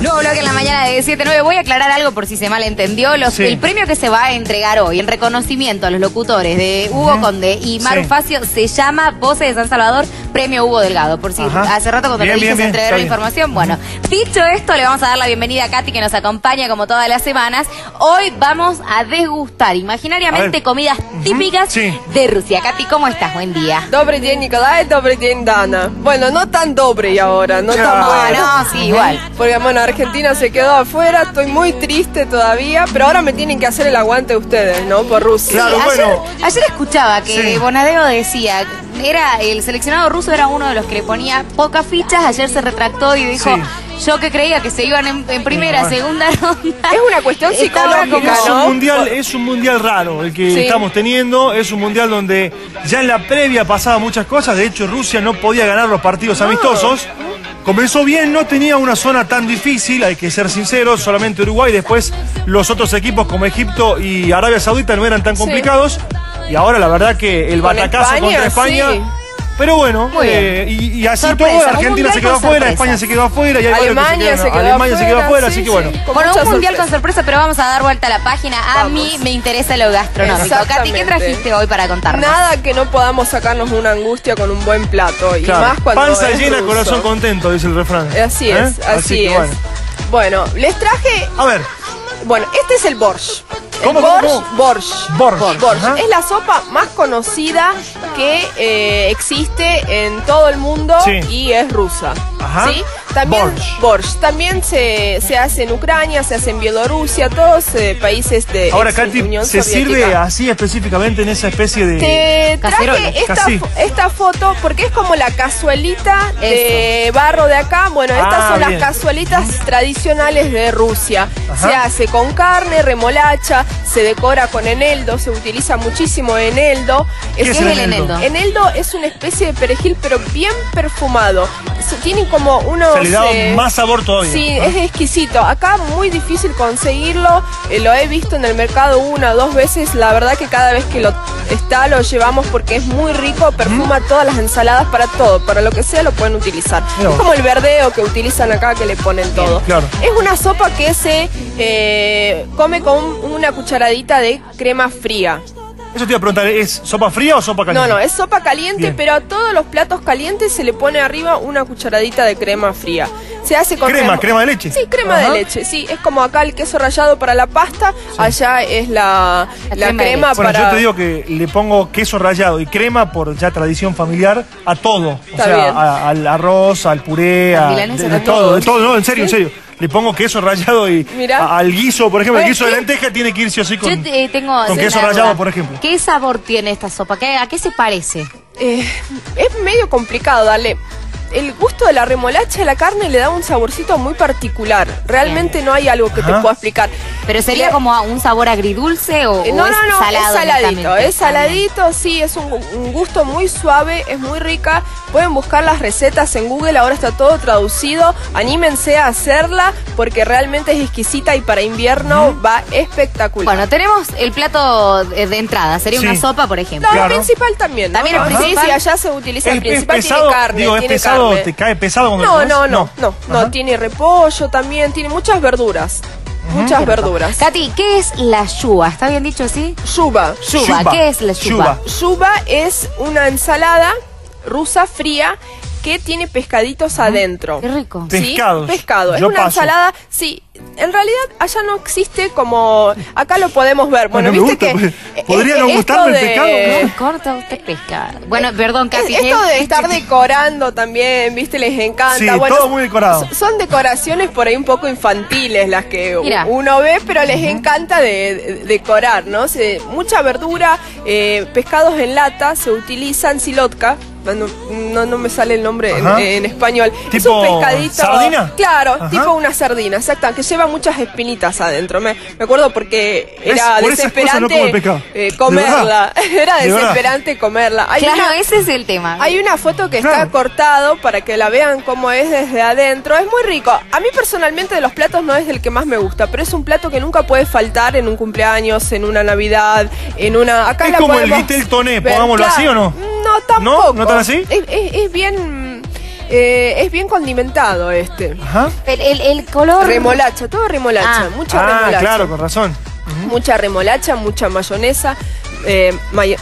Nuevo blog en la mañana de 79. Voy a aclarar algo por si se malentendió. Los. El premio que se va a entregar hoy en reconocimiento a los locutores de Hugo. Conde y Maru sí. Se llama Voces de San Salvador, Premio Hugo Delgado. Por si hace rato cuando bien, lo dije se la información. Bueno, dicho esto, le vamos a dar la bienvenida a Katy que nos acompaña como todas las semanas. Hoy vamos a degustar imaginariamente comidas típicas de Rusia. Katy, ¿cómo estás? Buen día. Dobre día, Nicolás. Dobre día, Dana. Bueno, no tan dobre ahora, no tan ah, bueno. No, sí, igual. Porque, bueno, Argentina se quedó afuera, estoy muy triste todavía, pero ahora me tienen que hacer el aguante ustedes, ¿no? Por Rusia. Claro, Sí, ayer, bueno. ayer escuchaba que Sí. Bonadeo decía, era el seleccionado ruso era uno de los que le ponía pocas fichas, ayer se retractó y dijo, Sí. yo que creía que se iban en, en primera, bueno. segunda ronda. Es una cuestión psicológica, Es un ¿no? mundial, es un mundial raro el que Sí. estamos teniendo, es un mundial donde ya en la previa pasaban muchas cosas, de hecho Rusia no podía ganar los partidos amistosos. Comenzó bien, no tenía una zona tan difícil, hay que ser sinceros, solamente Uruguay, después los otros equipos como Egipto y Arabia Saudita no eran tan Sí. complicados. Y ahora la verdad que el batacazo España, contra España. sí. Pero bueno, eh, y, y así Sorpresa, todo, Argentina se quedó afuera. España se quedó afuera, y hay que Alemania quedaron- se quedó Alemania se quedó afuera, sí, así que sí. bueno. Con Bueno, un mundial con sorpresa. sorpresa, pero vamos a dar vuelta a la página. A Vamos. mí me interesa lo gastronómico. Katy, ¿qué trajiste hoy para contarnos? Nada que no podamos sacarnos una angustia con un buen plato. Y Claro, más cuando Panza llena, ruso. corazón contento, dice el refrán. Así ¿Eh? es, así, que es. bueno. Bueno. les traje. A ver, Bueno, este es el borscht. ¿Cómo, cómo, borscht, cómo? borscht. Borscht, Borscht. ajá. Es la sopa más conocida que eh, existe en todo el mundo Sí. y es rusa. Ajá. ¿sí? También borscht. También se, se hace en Ucrania, se hace en Bielorrusia, todos eh, países de ahora ex Katy, Unión ¿se Soviética. sirve así específicamente en esa especie de... Te traje esta, foto porque es como la cazuelita de barro de acá. Bueno, estas Ah, son bien. las cazuelitas tradicionales de Rusia. Ajá. Se hace con carne, remolacha, se decora con eneldo, se utiliza muchísimo eneldo. ¿Qué es el el eneldo? eneldo? Eneldo es una especie de perejil, pero bien perfumado. Tienen como unos. Le eh, más sabor todavía. Sí, es exquisito. Acá muy difícil conseguirlo. Eh, lo he visto en el mercado una o dos veces. La verdad que cada vez que lo está lo llevamos porque es muy rico. Perfuma todas las ensaladas para todo. Para lo que sea lo pueden utilizar. Mira Es como el verdeo que utilizan acá que le ponen todo. claro. Es una sopa que se eh, come con una cucharadita de crema fría. Eso te iba a preguntar, ¿es sopa fría o sopa caliente? No, no, es sopa caliente, Bien. pero a todos los platos calientes se le pone arriba una cucharadita de crema fría. Se hace con Crema, crema de leche. Sí, crema Ajá. de leche, sí. Es como acá el queso rallado para la pasta, allá es la, La la crema crema, leche. Bueno, para... yo te digo que le pongo queso rallado y crema por ya tradición familiar a todo. O Está sea, a- al arroz, al puré, Al a, de, todo, de todo, no, en serio, en serio. Le pongo queso rallado y a- al guiso, por ejemplo, el guiso de lenteja tiene que ir sí o sí con, Yo eh, tengo con queso duda. rallado, por ejemplo. ¿Qué sabor tiene esta sopa? ¿Qué- ¿A qué se parece? Eh, es medio complicado darle... El gusto de la remolacha a la carne le da un saborcito muy particular. Realmente no hay algo que te pueda explicar. ¿Pero sería Le- como un sabor agridulce o, Eh, o No, es no, no, salado es saladito, es saladito, sí, es un, un gusto muy suave, es muy rica. Pueden buscar las recetas en Google, ahora está todo traducido. Anímense a hacerla porque realmente es exquisita y para invierno va espectacular. Bueno, tenemos el plato de, entrada, sería Sí. una sopa, por ejemplo. No, claro. el principal también. ¿no? También el principal. Sí, allá se utiliza ¿Es, el principal, pesado? tiene carne. Digo, ¿es tiene pesado? carne. ¿Te cae pesado cuando lo No, comes? no, no, no, no, Ajá. tiene repollo también, tiene muchas verduras. Muchas verduras. Katy, ¿qué es la yuba? ¿Está bien dicho así? Yuba. Yuba. ¿qué es la yuba? Yuba. Es una ensalada rusa fría que tiene pescaditos adentro. Qué rico. ¿Sí? Pescados. Pescado. Es una paso. ensalada, sí. En realidad allá no existe como... Acá lo podemos ver. Bueno, Bueno, me viste gusta, que... pues. ¿Podría no esto gustarme el pescado? ¿Cómo corta usted pesca? Bueno, perdón, Katy. Es- Esto ¿qué- de estar decorando también, viste, les encanta. Sí, bueno, todo muy decorado. so- Son decoraciones por ahí un poco infantiles las que Mira. uno ve, pero les encanta de, de- decorar, ¿no? Se- mucha verdura, eh, pescados en lata, se utilizan silotka. No, no, no me sale el nombre en, español. es ¿Tipo un pescadito. sardina? Claro, Ajá. tipo una sardina, exacto, que lleva muchas espinitas adentro. Me, me acuerdo porque era Por no desesperante eh, ¿De comerla. Era desesperante comerla. Hay Claro, una- ese es el tema. hay una foto que está cortado para que la vean cómo es desde adentro. Es muy rico. A mí personalmente de los platos no es el que más me gusta, pero es un plato que nunca puede faltar en un cumpleaños, en una Navidad, en una... Acá ¿Es la como el vitel toné, pongámoslo así, o no? No, tampoco. ¿No? ¿No tan así? Es, es- es bien... Eh, es bien condimentado este. Ajá. El, el- el color. Remolacha, todo remolacha, Ah. mucha Ah, remolacha. claro, con razón. Mucha remolacha, mucha mayonesa, eh, may-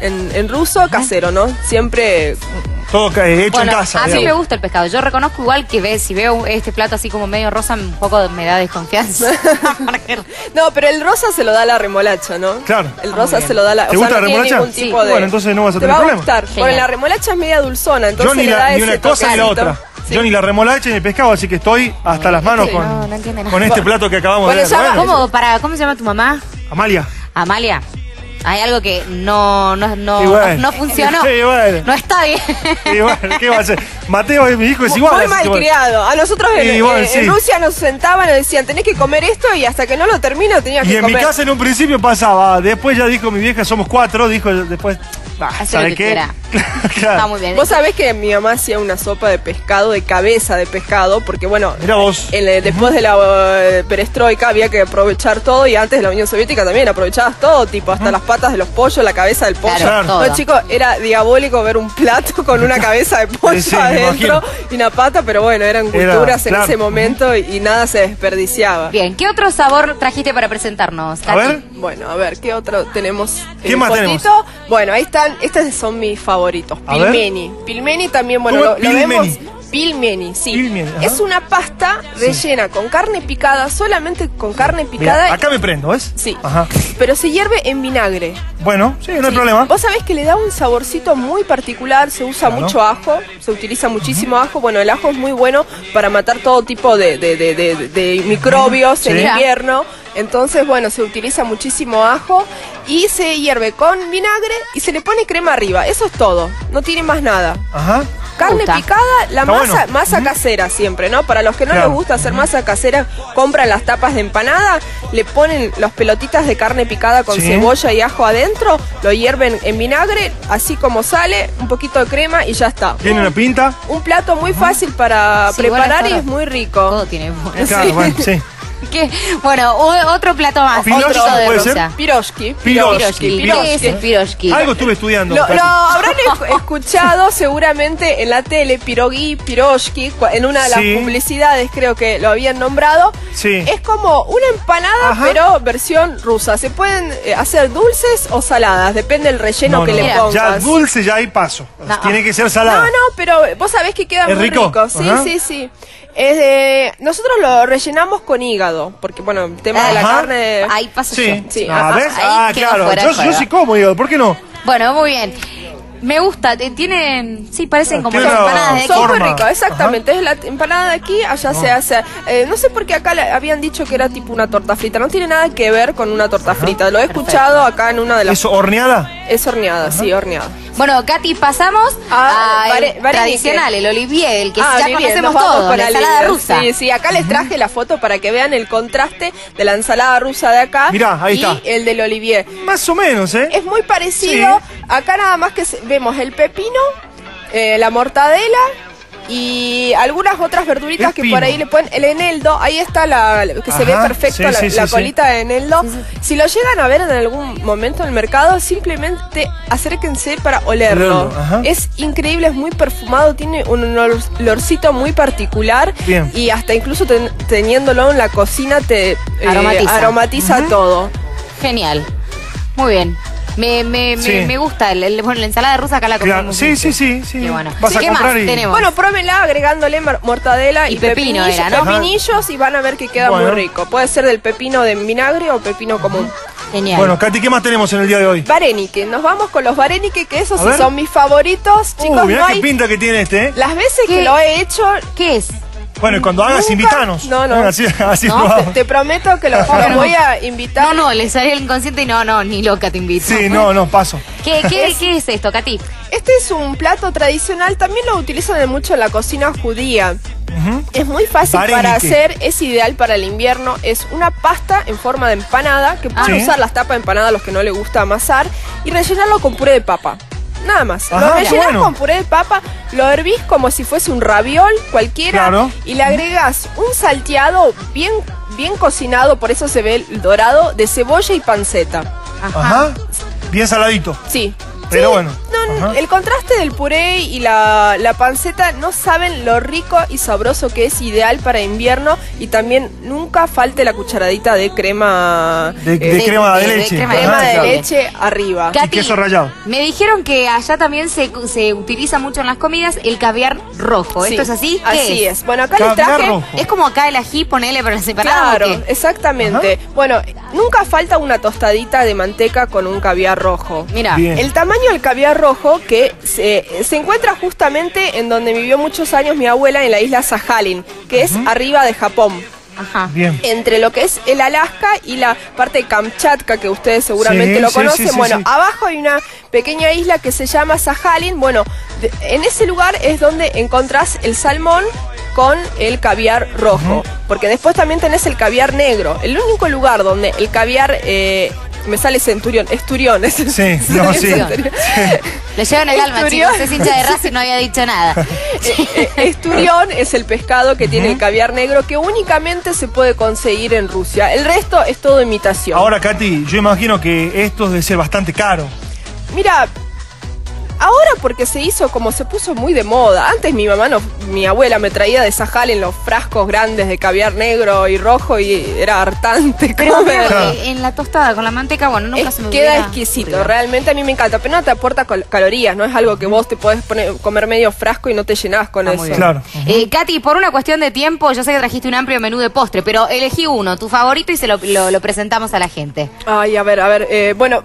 en, en ruso, casero, ¿no? Siempre Todo hecho Bueno, en casa. a mí me gusta el pescado. Yo reconozco igual que ve, si veo este plato así como medio rosa, un poco me da desconfianza. No, pero el rosa se lo da la remolacha, ¿no? Claro. El rosa se lo da la. ¿Te o sea, gusta no la remolacha? ningún Sí. de. Bueno, entonces no vas a Te tener va a problema. gustar. Genial. Porque la remolacha es media dulzona, entonces Yo ni le la, da ni ese una cosa ni la otra. Sí. Yo ni la remolacha ni el pescado, así que estoy hasta las manos Sí, con, no, no con este plato que acabamos Bueno, de ver. Bueno, ¿Cómo, para, ¿Cómo se llama tu mamá? Amalia. Amalia. Hay algo que no, no, no, Y bueno. no funcionó. Sí, bueno. No está bien. Y bueno, ¿qué va a hacer? Mateo es mi hijo, es igual. Muy mal criado. A nosotros en, Y bueno, en- sí. en Rusia nos sentaban y nos decían, tenés que comer esto y hasta que no lo termino tenías Y que en mi comer. casa en un principio pasaba, después ya dijo mi vieja, somos cuatro, dijo después, ah, Hace ¿sabe lo que qué? quiera. Claro. Está muy bien. Vos sabés que mi mamá hacía una sopa de pescado, de cabeza de pescado, porque bueno, Mirá vos. en, después de la eh, perestroika había que aprovechar todo y antes de la Unión Soviética también aprovechabas todo, tipo hasta las patas de los pollos, la cabeza del pollo. Claro, Claro. todo. No, chicos, era diabólico ver un plato con una cabeza de pollo Sí, sí, me adentro imagino. y una pata, pero bueno, eran Era, culturas en claro. ese momento y, y nada se desperdiciaba. Bien, ¿qué otro sabor trajiste para presentarnos? A Katy? ver. Bueno, a ver, ¿qué otro tenemos? ¿Qué más tenemos? Bueno, ahí están, estos son mis favoritos. A ver. Pilmeni. Pilmeni también, bueno, ¿Cómo lo, vemos. Pilmeni, sí. Pilmeni, es una pasta rellena con carne picada, solamente con carne Mirá, picada. acá me prendo, ¿ves? Sí. Ajá. Pero se hierve en vinagre. Bueno, sí, no hay problema. Vos sabés que le da un saborcito muy particular, se usa Claro. mucho ajo, se utiliza muchísimo ajo. Bueno, el ajo es muy bueno para matar todo tipo de, de- de- de- de microbios en Sí. invierno. Entonces, bueno, se utiliza muchísimo ajo y se hierve con vinagre y se le pone crema arriba. Eso es todo, no tiene más nada. Ajá. Carne picada, la Está masa, bueno. masa casera siempre, ¿no? Para los que no Claro. les gusta hacer masa casera, compran las tapas de empanada, le ponen los pelotitas de carne picada con Sí. cebolla y ajo adentro, lo hierven en vinagre, así como sale, un poquito de crema y ya está. Tiene una pinta. Un plato muy fácil para Sí, preparar y es muy rico. Todo tiene bueno. Claro, bueno, sí. ¿Qué? Bueno, o- otro plato más. Piroshki otro de puede ser. Rusia. Piroshki. Piroshki. ¿Qué es el piroshki? Algo estuve estudiando. Lo, Katy. lo habrán esc- escuchado seguramente en la tele, Pirogui, Piroshki, en una de las Sí. publicidades creo que lo habían nombrado. Sí. Es como una empanada, Ajá. pero versión rusa. Se pueden eh, hacer dulces o saladas, depende del relleno No, que no, le pongas. Ya dulce, ya ahí paso. No. Tiene que ser salada. No, no, pero vos sabés que queda ¿Es muy rico? rico. Sí, Ajá. sí, sí. Es de- nosotros lo rellenamos con hígado, porque bueno, el tema de la Ajá. carne... Ahí paso Sí. yo. Sí, ah, ajá, ¿ves? ahí Ah, quedo claro. fuera Yo, de yo juego. sí como hígado, ¿por qué no? Bueno, muy bien. Me gusta, te- tienen, sí, parecen como Tiene las una empanadas de aquí. Son muy forma. exactamente. Es la empanada de aquí, allá se hace. eh, no sé por qué acá le habían dicho que era tipo una torta frita. No tiene nada que ver con una torta frita. Lo he escuchado acá en una de las. ¿Es horneada? Es horneada, sí, horneada. Bueno, Katy, pasamos Ah, a el tradicional, el olivier, el que Ah, ya conocemos todos, con la la ensalada rusa. Sí, sí, acá les traje la foto para que vean el contraste de la ensalada rusa de acá Mirá, ahí y está. el del olivier. Más o menos, ¿eh? Es muy parecido. Acá nada más que se- vemos el pepino, eh, la mortadela y algunas otras verduritas que por ahí le ponen. El eneldo, ahí está la que se ve perfecto sí, la, sí, sí, la sí. colita de eneldo. Si lo llegan a ver en algún momento en el mercado, simplemente acérquense para olerlo. Es increíble, es muy perfumado, tiene un olor- olorcito muy particular Bien. y hasta incluso ten- teniéndolo en la cocina te eh, Aromatiza. aromatiza todo. Genial. Muy bien. Me, me, Sí. me, me gusta. El, el- bueno, la ensalada rusa acá la Claro, comemos sí, sí, sí, sí. Qué bueno. Vas a ¿Qué comprar más y- tenemos? Bueno, pruébenla agregándole mortadela y, Y pepino pepinillos, era, ¿no? pepinillos y van a ver que queda Bueno. muy rico. Puede ser del pepino de vinagre o pepino común. Genial. Bueno, Katy, ¿qué más tenemos en el día de hoy? Varenique, nos vamos con los varenique, que esos sí son mis favoritos. Chicos, uh, mirá no qué hay... pinta que tiene este, ¿eh? Las veces ¿Qué? que lo he hecho, ¿Qué es? Bueno, y cuando hagas, Nunca- invitanos. No, no. Así, así No, probamos. te, te prometo que los, los voy a invitar. No, no, le salió el inconsciente y no, no, ni loca te invito. Sí, no, no, paso. ¿Qué, qué, qué es esto, Katy? Este es un plato tradicional, también lo utilizan mucho en la cocina judía. Ujú. Es muy fácil para hacer, es ideal para el invierno. Es una pasta en forma de empanada, que pueden Sí. usar las tapas de empanada a los que no les gusta amasar, y rellenarlo con puré de papa. Nada más. Ajá, lo rellenas bueno. con puré de papa, lo hervís como si fuese un raviol cualquiera, Claro. y le agregas un salteado bien, bien cocinado, por eso se ve el dorado, de cebolla y panceta. Ajá. Bien saladito. Sí. Pero Sí, bueno. No, Ajá. el contraste del puré y la, la panceta no saben lo rico y sabroso que es ideal para invierno y también nunca falte la cucharadita de crema De, de de- crema de, leche. crema de crema Ajá, de claro. leche arriba. Katy, queso rallado. Me dijeron que allá también se, se utiliza mucho en las comidas el caviar rojo. Sí, ¿Esto es así? ¿Qué Así es. Bueno, acá les Caviar traje rojo. Es como acá el ají, ponele, pero separado. Claro, exactamente. Bueno, nunca falta una tostadita de manteca con un caviar rojo. Mira. El tamaño del caviar rojo que se, se encuentra justamente en donde vivió muchos años mi abuela en la isla Sajalin, que es arriba de Japón. ajá. Bien. Entre lo que es el Alaska y la parte de Kamchatka, que ustedes seguramente Sí, lo conocen. sí, sí, bueno, sí. abajo hay una pequeña isla que se llama Sajalin. Bueno, de- en ese lugar es donde encontrás el salmón con el caviar rojo. Porque después también tenés el caviar negro. El único lugar donde el caviar... eh, me sale centurión, esturión. es- Sí, no, sí. Centurión. Lo llevan el alma, Esturión. chicos. Es hincha de Racing, no había dicho nada. Eh, Esturión es el pescado que tiene el caviar negro que únicamente se puede conseguir en Rusia. El resto es todo imitación. Ahora, Katy, yo imagino que esto debe ser bastante caro. Mira, ahora porque se hizo como se puso muy de moda. Antes mi mamá, no, mi abuela me traía de Sajal en los frascos grandes de caviar negro y rojo y era hartante Pero comer. pero, eh, en la tostada con la manteca, bueno, nunca Es- se me queda exquisito, ocurrido. realmente a mí me encanta, pero no te aporta col- calorías, no es algo que vos te podés poner, comer medio frasco y no te llenás con Ah, muy eso. bien. Claro. Eh, Katy, por una cuestión de tiempo, yo sé que trajiste un amplio menú de postre, pero elegí uno, tu favorito, y se lo, lo- lo presentamos a la gente. Ay, a ver, a ver, eh, bueno,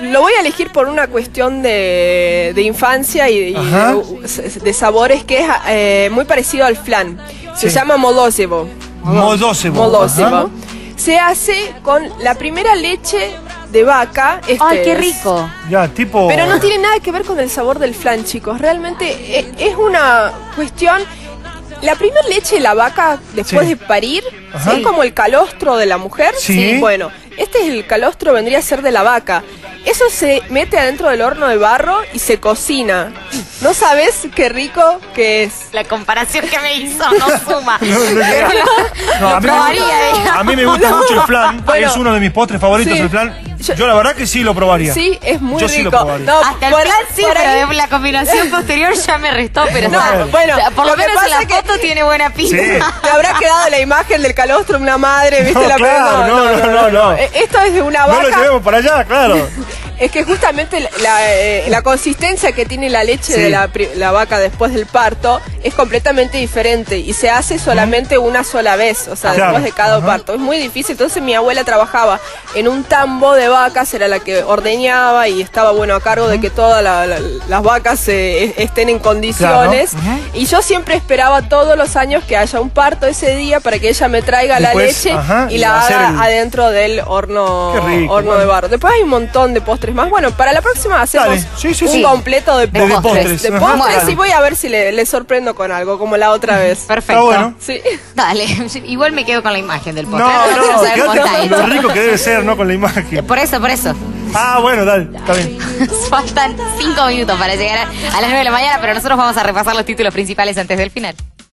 lo voy a elegir por una cuestión de, de infancia y, de, de sabores que es eh, muy parecido al flan. Se Sí. llama molosebo. Molosebo. Se hace con la primera leche de vaca. este ¡Ay, qué es. rico! Ya, tipo. Pero no tiene nada que ver con el sabor del flan, chicos. Realmente eh, es una cuestión. La primera leche de la vaca después Sí. de parir Ajá. es como el calostro de la mujer. Sí. Bueno, este es el calostro, vendría a ser de la vaca. Eso se mete adentro del horno de barro y se cocina. ¿No sabes qué rico que es? La comparación que me hizo no suma. No, no, no, a, mí me a mí me gusta mucho el flan. Bueno. es uno de mis postres favoritos, Sí. el flan. Yo- Yo, la verdad que sí lo probaría. Sí, es muy Yo sí lo rico. probaría. No, Hasta el por- plan sí, por pero ahí- la combinación posterior ya me restó, pero No, está- bueno, o sea, por lo, menos en que- foto tiene buena pinta. Sí. Te habrá quedado la imagen del calostro, una madre, ¿viste No, la claro, no, no, no, no. Eh, Esto es de una No vaca. lo llevemos para allá, claro. Es que justamente la, eh, la consistencia que tiene la leche Sí. de la vaca después del parto es completamente diferente y se hace solamente una sola vez, o sea, Claro. después de cada Ajá. parto. Es muy difícil. Entonces mi abuela trabajaba en un tambo de vacas, era la que ordeñaba y estaba bueno a cargo de que todas la- la- las vacas eh, estén en condiciones. Claro. Y yo siempre esperaba todos los años que haya un parto ese día para que ella me traiga la leche ajá, y y la haga el- adentro del horno, rico, horno de barro. Después hay un montón de postres más. Bueno, para la próxima hacemos Dale. Sí, sí, un sí. completo de, De postres. postres. De postres y voy a ver si le, le sorprendo con algo, como la otra vez. Perfecto. Está bueno. Sí. Dale, igual me quedo con la imagen del No, postre. Quiero no, quédate con lo rico que debe ser, no con la imagen. Por eso, por eso. Ah, bueno, dale, está bien. Faltan cinco minutos para llegar a, a las nueve de la mañana, pero nosotros vamos a repasar los títulos principales antes del final.